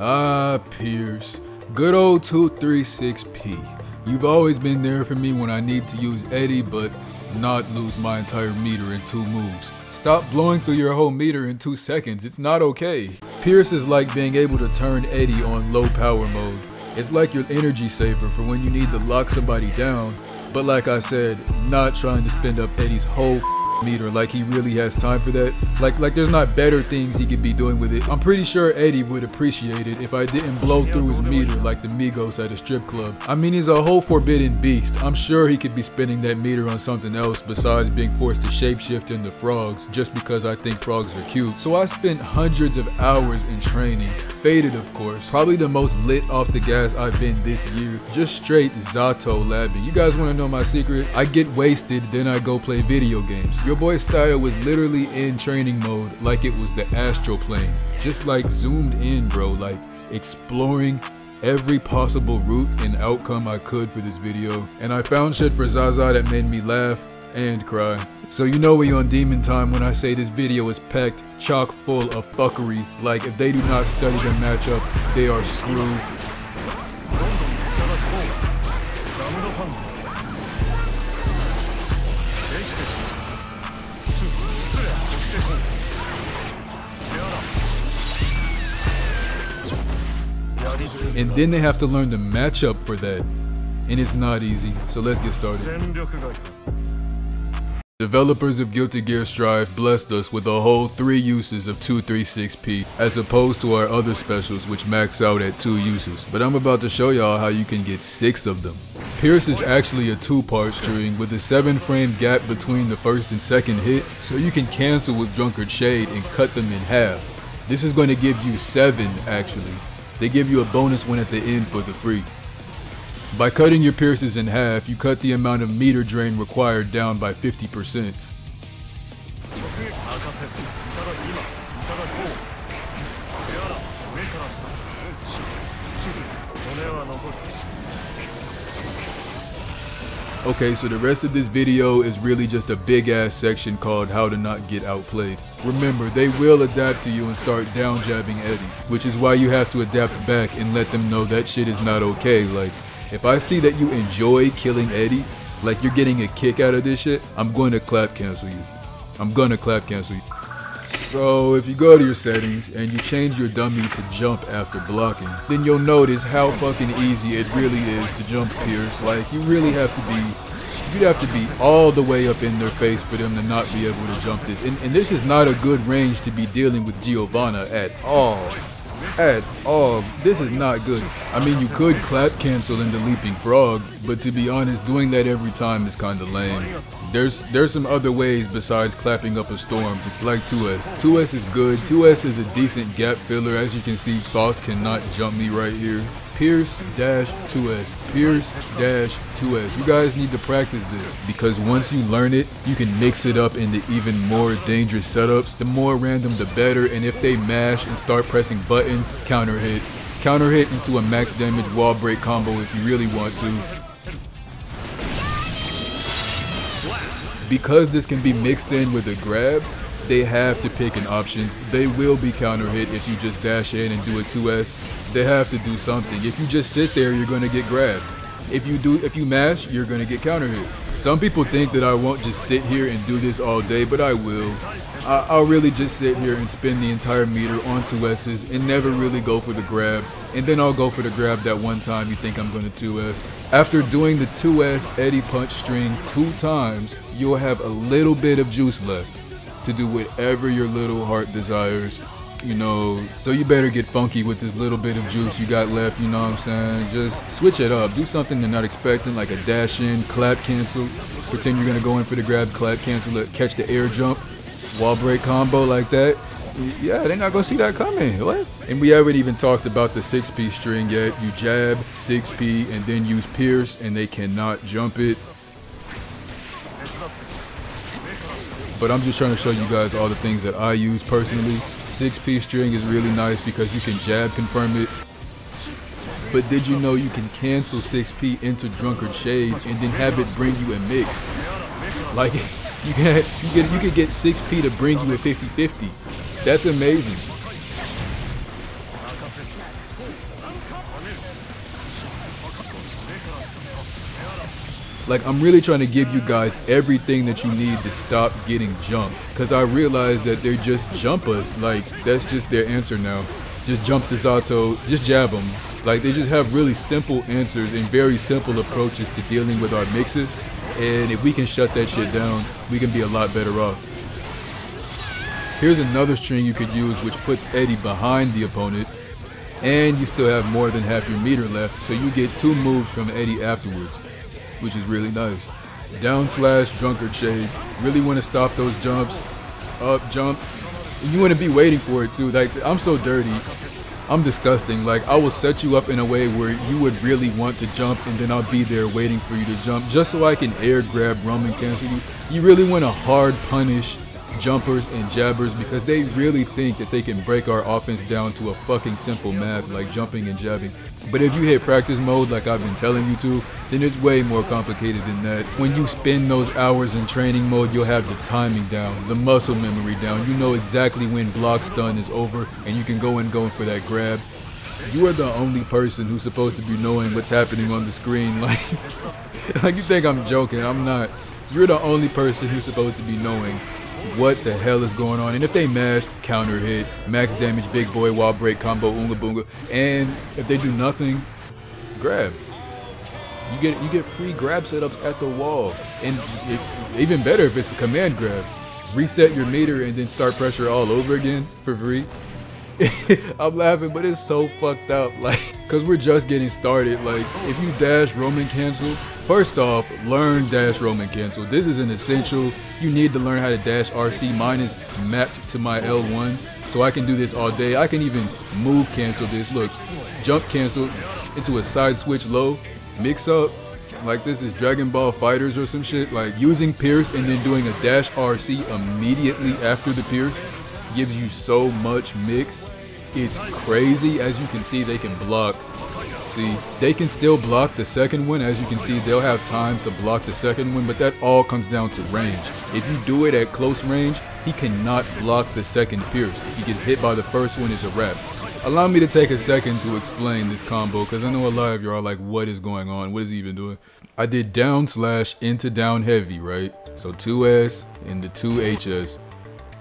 Ah, Pierce. Good old 236P. You've always been there for me when I need to use Eddie, but not lose my entire meter in two moves. Stop blowing through your whole meter in two seconds. It's not okay. Pierce is like being able to turn Eddie on low power mode. It's like your energy saver for when you need to lock somebody down. But like I said, not trying to spend up Eddie's whole meter. Like he really has time for that. Like like there's not better things he could be doing with it. I'm pretty sure eddie would appreciate it if i didn't blow through his meter like the migos at a strip club. I mean he's a whole forbidden beast. I'm sure he could be spending that meter on something else besides being forced to shapeshift into frogs just because i think frogs are cute. So i spent hundreds of hours in training. Faded of course. Probably the most lit off the gas i've been this year. Just straight zato labbing. You guys want to know my secret? I get wasted then i go play video games your boy Stiah was literally in training mode like it was the astral plane. Just like zoomed in, bro, like exploring every possible route and outcome I could for this video. And I found shit for Zaza that made me laugh and cry. So you know we on demon time when I say this video is packed chock full of fuckery. Like if they do not study the matchup, they are screwed. And then they have to learn the matchup for that. And it's not easy, so let's get started. Developers of Guilty Gear Strive blessed us with a whole 3 uses of 236p as opposed to our other specials which max out at 2 uses, but I'm about to show y'all how you can get 6 of them. Pierce is actually a 2 part string with a 7 frame gap between the first and second hit, so you can cancel with Drunkard Shade and cut them in half. This is going to give you 7 actually, they give you a bonus one at the end for the free. By cutting your pierces in half, you cut the amount of meter drain required down by 50%. Okay, so the rest of this video is really just a big ass section called how to not get outplayed. Remember, they will adapt to you and start down jabbing Eddie, which is why you have to adapt back and let them know that shit is not okay. Like, if I see that you enjoy killing Eddie, like you're getting a kick out of this shit, I'm going to clap cancel you. I'm gonna clap cancel you. So if you go to your settings and you change your dummy to jump after blocking, then you'll notice how fucking easy it really is to jump Pierce. Like you really have to be, you'd have to be all the way up in their face for them to not be able to jump this. And, and this is not a good range to be dealing with Giovanna at all. At all. This is not good. I mean, you could clap cancel in the leaping frog, but to be honest, doing that every time is kind of lame. There's there's some other ways besides clapping up a storm, to, like 2S. 2S is good. 2S is a decent gap filler. As you can see, Faust cannot jump me right here. Pierce dash 2S. Pierce dash 2S. You guys need to practice this because once you learn it, you can mix it up into even more dangerous setups. The more random, the better. And if they mash and start pressing buttons, counter hit. Counter hit into a max damage wall break combo if you really want to. Because this can be mixed in with a grab, they have to pick an option. They will be counter hit if you just dash in and do a 2S. They have to do something. If you just sit there, you're gonna get grabbed. If you do, if you mash, you're gonna get counter hit. Some people think that I won't just sit here and do this all day, but I will. I, I'll really just sit here and spend the entire meter on two S's and never really go for the grab. And then I'll go for the grab that one time you think I'm gonna 2S. After doing the 2S Eddie Punch string two times, you'll have a little bit of juice left to do whatever your little heart desires. You know, so you better get funky with this little bit of juice you got left, you know what I'm saying? Just switch it up. Do something they're not expecting, like a dash in, clap cancel. Pretend you're gonna go in for the grab, clap cancel, it, catch the air jump, wall break combo like that. Yeah, they're not gonna see that coming. What? And we haven't even talked about the six piece string yet. You jab, 6P, and then use Pierce, and they cannot jump it. But I'm just trying to show you guys all the things that I use personally. 6P string is really nice because you can jab confirm it. But did you know you can cancel 6P into Drunkard Shade and then have it bring you a mix? Like you can you can you could get 6P to bring you a 50-50. That's amazing. Like I'm really trying to give you guys everything that you need to stop getting jumped. Cause I realize that they're just jump us. Like that's just their answer now. Just jump the Zato, just jab them. Like they just have really simple answers and very simple approaches to dealing with our mixes. And if we can shut that shit down, we can be a lot better off. Here's another string you could use which puts Eddie behind the opponent and you still have more than half your meter left so you get two moves from Eddie afterwards which is really nice. Down slash drunkard shade. Really want to stop those jumps. Up jump. You want to be waiting for it too. Like I'm so dirty. I'm disgusting. Like I will set you up in a way where you would really want to jump and then I'll be there waiting for you to jump just so I can air grab Roman cancel you. You really want to hard punish jumpers and jabbers because they really think that they can break our offense down to a fucking simple math like jumping and jabbing. But if you hit practice mode like I've been telling you to, then it's way more complicated than that. When you spend those hours in training mode, you'll have the timing down, the muscle memory down. You know exactly when block stun is over and you can go and go for that grab. You are the only person who's supposed to be knowing what's happening on the screen. Like, like you think I'm joking, I'm not. You're the only person who's supposed to be knowing what the hell is going on. And if they mash, counter hit, max damage, big boy, wall break, combo, unga boonga. And if they do nothing, grab. You get you get free grab setups at the wall. And it, even better if it's a command grab. Reset your meter and then start pressure all over again for free. I'm laughing, but it's so fucked up. Like, cause we're just getting started. Like, if you dash Roman cancel, first off, learn dash Roman cancel. This is an essential. You need to learn how to dash RC. Mine is mapped to my L1, so I can do this all day. I can even move cancel this. Look, jump cancel into a side switch low, mix up. Like this is Dragon Ball FighterZ or some shit. Like using Pierce and then doing a dash RC immediately after the Pierce gives you so much mix. It's crazy. As you can see, they can block. See, they can still block the second one. As you can see, they'll have time to block the second one, but that all comes down to range. If you do it at close range, he cannot block the second pierce. If he gets hit by the first one, it's a wrap. Allow me to take a second to explain this combo, because I know a lot of you are like, what is going on? What is he even doing? I did down slash into down heavy, right? So 2S into 2HS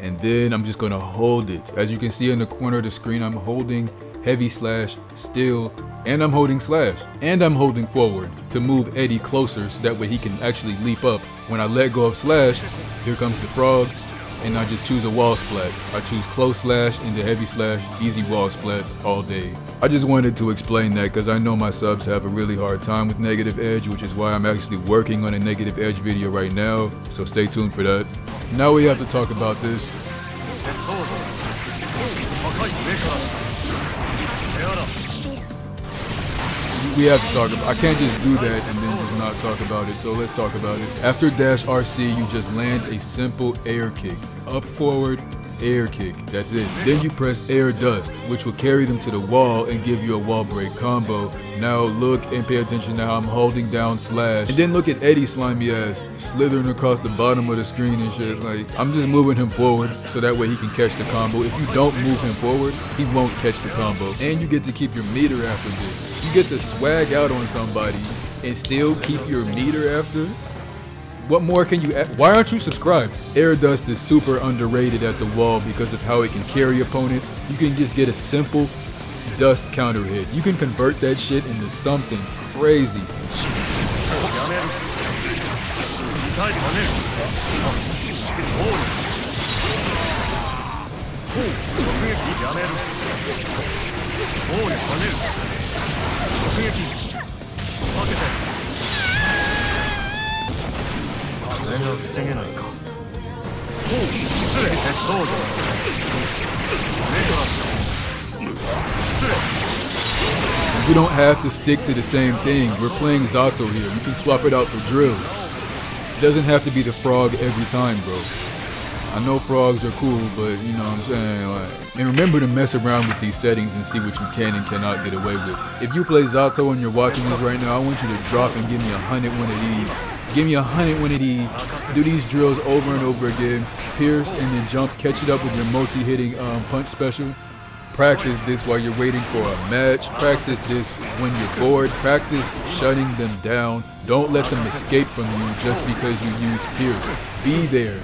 and then I'm just gonna hold it. As you can see in the corner of the screen, I'm holding heavy slash still, and I'm holding slash, and I'm holding forward to move Eddie closer so that way he can actually leap up. When I let go of slash, here comes the frog, and I just choose a wall splat. I choose close slash into heavy slash, easy wall splats all day. I just wanted to explain that because I know my subs have a really hard time with negative edge, which is why I'm actually working on a negative edge video right now, so stay tuned for that. Now we have to talk about this. We have to talk about I can't just do that and then just not talk about it, so let's talk about it. After dash RC, you just land a simple air kick. Up forward, air kick. That's it. Then you press air dust, which will carry them to the wall and give you a wall break combo. Now look and pay attention to how I'm holding down slash. And then look at Eddie slimy ass slithering across the bottom of the screen and shit. Like I'm just moving him forward so that way he can catch the combo. If you don't move him forward, he won't catch the combo. And you get to keep your meter after this. Get to swag out on somebody and still keep your meter after. What more can you add? Why aren't you subscribed? Air Dust is super underrated at the wall because of how it can carry opponents. You can just get a simple dust counter hit. You can convert that shit into something crazy. You don't have to stick to the same thing. We're playing Zato here. You can swap it out for drills. It doesn't have to be the frog every time, bro. I know frogs are cool, but you know what I'm saying? Like, and remember to mess around with these settings and see what you can and cannot get away with. If you play Zato and you're watching this right now, I want you to drop and give me a hundred one of these Give me a hundred one of these. Do these drills over and over again. Pierce and then jump. Catch it up with your multi-hitting um, punch special. Practice this while you're waiting for a match. Practice this when you're bored. Practice shutting them down. Don't let them escape from you just because you use Pierce. Be there.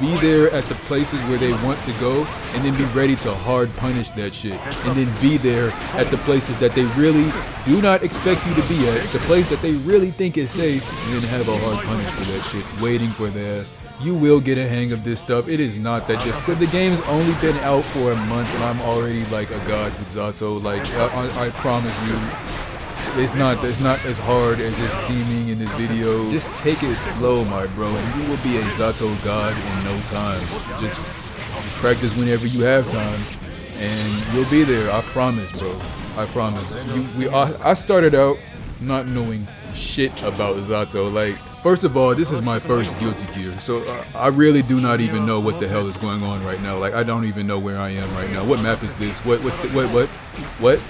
Be there at the places where they want to go and then be ready to hard punish that shit. And then be there at the places that they really do not expect you to be at, the place that they really think is safe, and then have a hard punish for that shit, waiting for their ass. You will get a hang of this stuff. It is not that difficult. The game's only been out for a month and I'm already like a god with Zato. Like, I, I, I promise you, it's not it's not as hard as it's seeming in this video. Just take it slow, my bro, and you will be a Zato god in no time. Just, just practice whenever you have time, and you'll be there. I promise, bro. I promise. You, we I, I started out not knowing shit about Zato. Like, first of all, this is my first Guilty Gear, so uh, I really do not even know what the hell is going on right now. Like, I don't even know where I am right now. What map is this? What what what what what?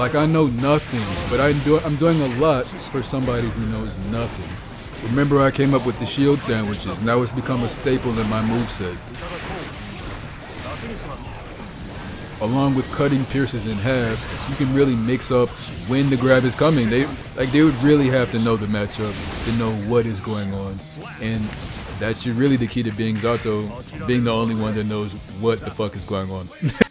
Like I know nothing, but I do, I'm doing a lot for somebody who knows nothing. Remember I came up with the shield sandwiches, and now it's become a staple in my moveset. Along with cutting pierces in half, you can really mix up when the grab is coming. They like they would really have to know the matchup to know what is going on. And that's really the key to being Zato, being the only one that knows what the fuck is going on.